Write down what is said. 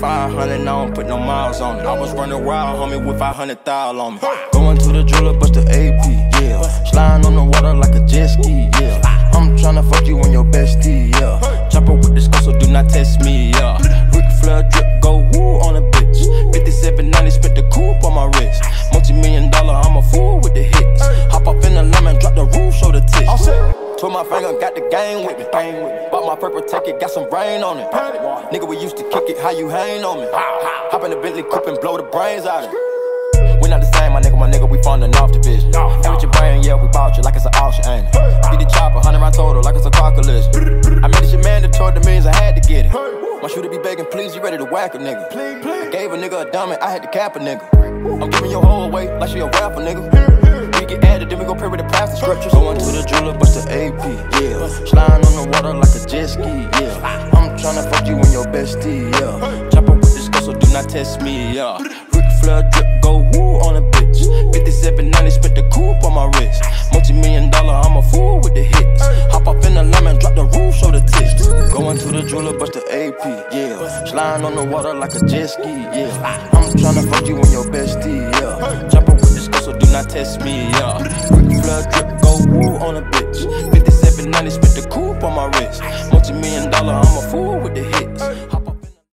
500, I don't put no miles on it. I was running wild, homie, with 500 thou on me. Going to the jeweler, bust the AP, yeah. Sliding on the water like a jet ski, yeah. I'm tryna fuck you on your bestie, yeah. Chopper with this gun, so do not test me, yeah. Ric Flair drip, Twirl my finger, got the game with me. bang with Bought my purple ticket, got some rain on it. Nigga, we used to kick it, how you hang on me? Hop in the Bentley coupe and blow the brains out of it. We not the same, my nigga, my nigga, we funding off division. And with your brain, yeah, we bought you like it's an auction, ain't it? Get the chopper, 100 round total, like it's a car collision. I made this shit mandatory, the means I had to get it. My shooter be begging, please, you ready to whack a nigga? I gave a nigga a dummy, I had to cap a nigga. I'm giving your whole away like she a rapper, nigga get added, then we go pray with the plastic scriptures. Going to the jeweler, bust the AP, yeah. Sliding on the water like a jet ski, yeah. I'm tryna fuck you and your bestie, yeah. Chop up with this girl, so do not test me, yeah. Ric Flair drip, go woo on a bitch. 5790, spent the coupe on my wrist. Multi million dollar, I'm a fool with the hits. Hop up in the lemon, drop the roof, show the tits. Going to the jeweler, bust the AP, yeah. Sliding on the water like a jet ski, yeah. I'm tryna fuck you and your bestie, yeah. Chop up test me, yeah. Ric Flair drip, go woo on a bitch. 5790, spent the coupe on my wrist. Multi million dollar, I'm a fool with the hits.